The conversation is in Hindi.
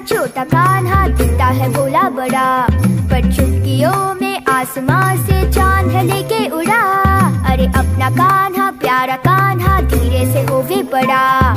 छोटा कान्हा, दिखता है भोला बड़ा। पर चुटकियों में आसमां से चाँद लेके उड़ा। अरे अपना कान्हा, प्यारा कान्हा, धीरे से होवे बड़ा।